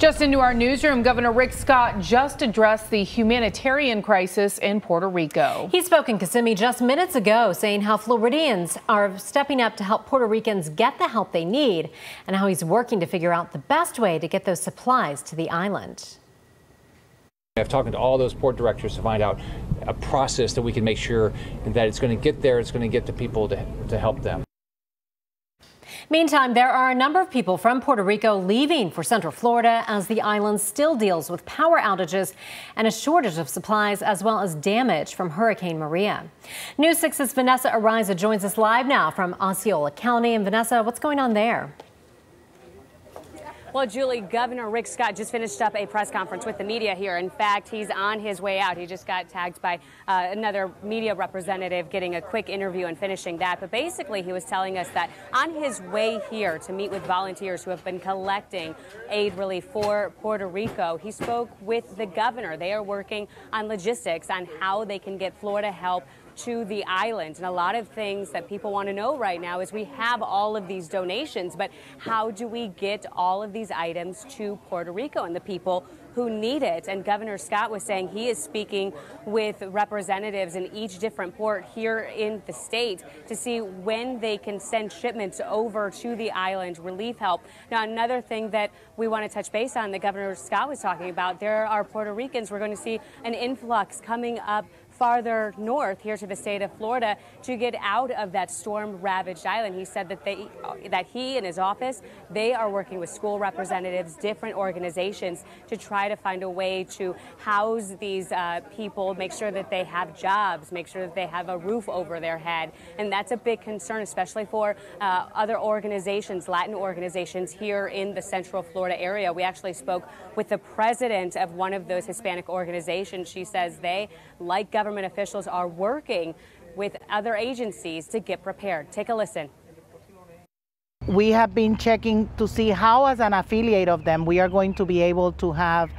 Just into our newsroom, Governor Rick Scott just addressed the humanitarian crisis in Puerto Rico. He spoke in Kissimmee just minutes ago, saying how Floridians are stepping up to help Puerto Ricans get the help they need and how he's working to figure out the best way to get those supplies to the island. I've talked to all those port directors to find out a process that we can make sure that it's going to get there, it's going to get the people to, to help them. Meantime, there are a number of people from Puerto Rico leaving for Central Florida as the island still deals with power outages and a shortage of supplies as well as damage from Hurricane Maria. News 6's Vanessa Araiza joins us live now from Osceola County. And Vanessa, what's going on there? Well, Julie, Governor Rick Scott just finished up a press conference with the media here. In fact, he's on his way out. He just got tagged by uh, another media representative getting a quick interview and finishing that. But basically, he was telling us that on his way here to meet with volunteers who have been collecting aid relief for Puerto Rico, he spoke with the governor. They are working on logistics on how they can get Florida help to the island. And a lot of things that people want to know right now is we have all of these donations, but how do we get all of these items to Puerto Rico and the people who need it. And Governor Scott was saying he is speaking with representatives in each different port here in the state to see when they can send shipments over to the island, relief help. Now, another thing that we want to touch base on that Governor Scott was talking about, there are Puerto Ricans. We're going to see an influx coming up farther north here to the state of Florida to get out of that storm-ravaged island. He said that they, that he and his office, they are working with school representatives, different organizations to try to find a way to house these uh, people, make sure that they have jobs, make sure that they have a roof over their head. And that's a big concern, especially for uh, other organizations, Latin organizations here in the Central Florida area. We actually spoke with the president of one of those Hispanic organizations. She says they, like government government officials are working with other agencies to get prepared. Take a listen. We have been checking to see how, as an affiliate of them, we are going to be able to have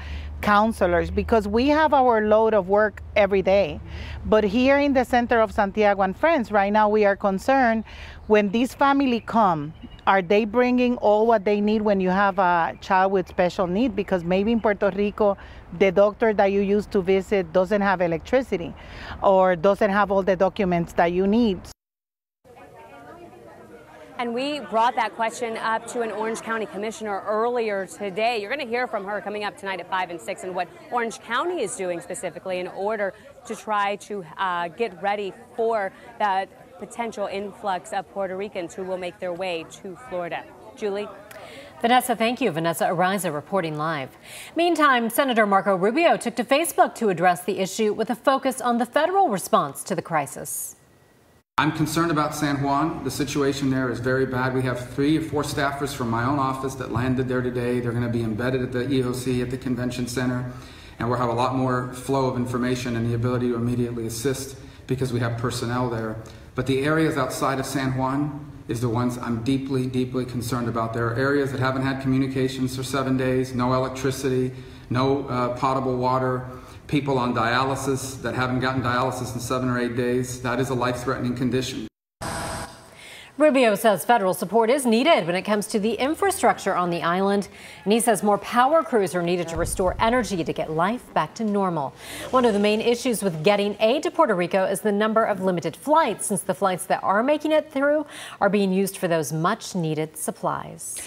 counselors because we have our load of work every day. But here in the center of Santiago and Friends, right now we are concerned when these family come, are they bringing all what they need when you have a child with special need? Because maybe in Puerto Rico, the doctor that you used to visit doesn't have electricity or doesn't have all the documents that you need. And we brought that question up to an Orange County commissioner earlier today. You're going to hear from her coming up tonight at 5 and 6 and what Orange County is doing specifically in order to try to uh, get ready for that potential influx of Puerto Ricans who will make their way to Florida. Julie? Vanessa, thank you. Vanessa Araiza reporting live. Meantime, Senator Marco Rubio took to Facebook to address the issue with a focus on the federal response to the crisis. I'm concerned about San Juan. The situation there is very bad. We have three or four staffers from my own office that landed there today. They're going to be embedded at the EOC at the convention center, and we'll have a lot more flow of information and the ability to immediately assist because we have personnel there. But the areas outside of San Juan, is the ones I'm deeply, deeply concerned about. There are areas that haven't had communications for seven days, no electricity, no uh, potable water, people on dialysis that haven't gotten dialysis in seven or eight days. That is a life-threatening condition. Rubio says federal support is needed when it comes to the infrastructure on the island. And he says more power crews are needed to restore energy to get life back to normal. One of the main issues with getting aid to Puerto Rico is the number of limited flights, since the flights that are making it through are being used for those much needed supplies.